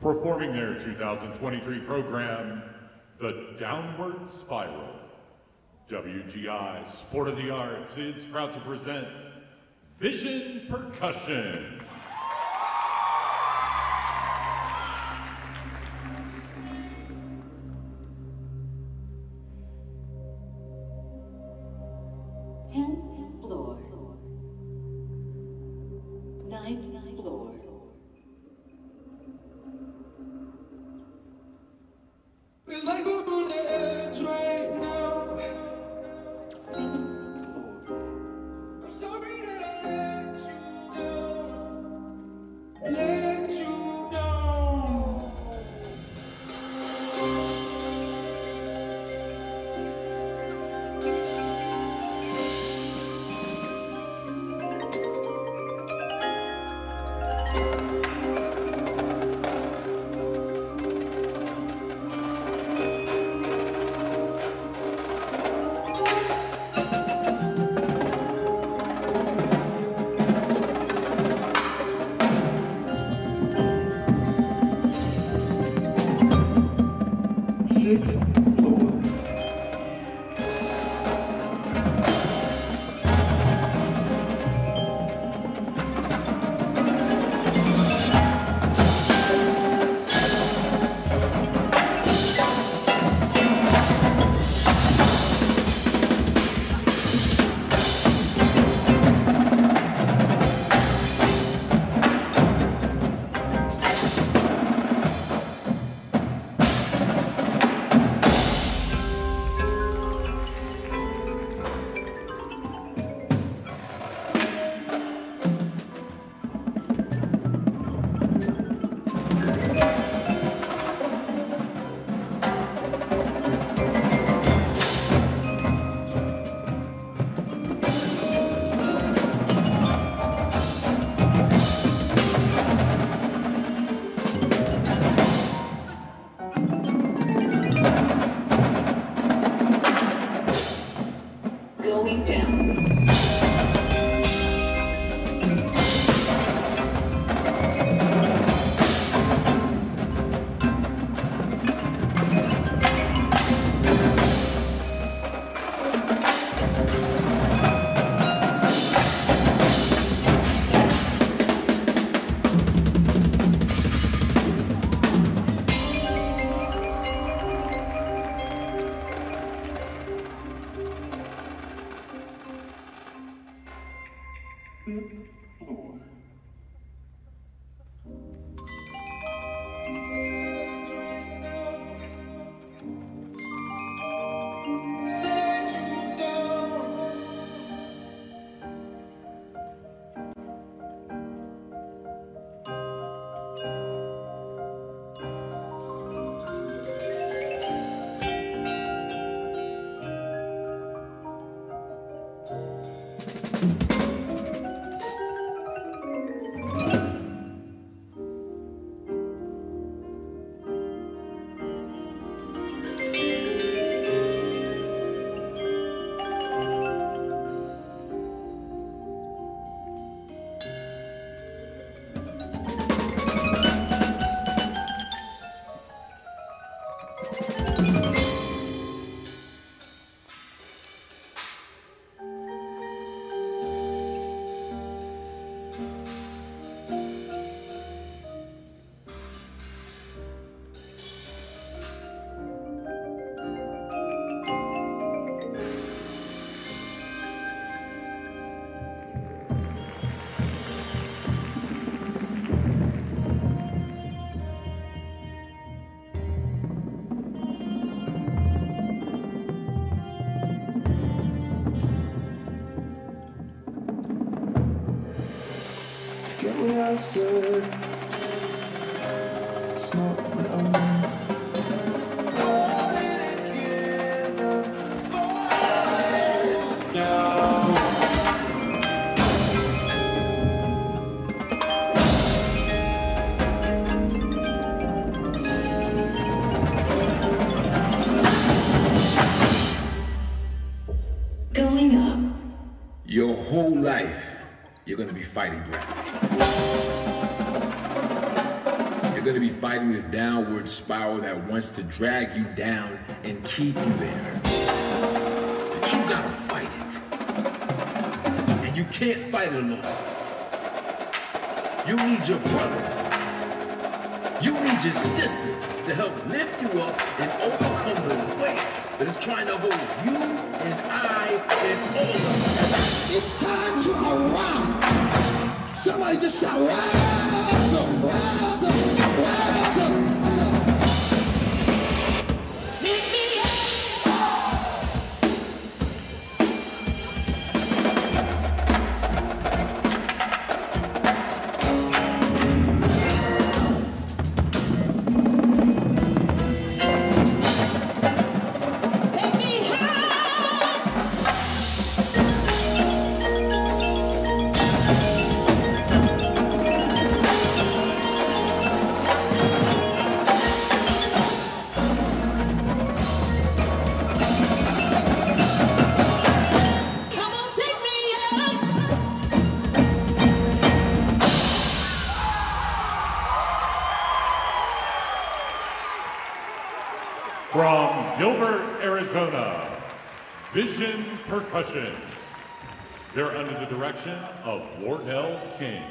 Performing their 2023 program, The Downward Spiral, WGI Sport of the Arts is proud to present Vision Percussion. Let Forget what I said. It's not what I meant. Going up. Your whole life, you're gonna be fighting gravity. They're gonna be fighting this downward spiral that wants to drag you down and keep you there. But you gotta fight it. And you can't fight it alone. You need your brothers. You need your sisters to help lift you up and overcome the weight that is trying to hold you and I and all of us. It's time to arise. Somebody just shout, rise up, rise From Gilbert, Arizona, Vision Percussion. They're under the direction of Wardell King.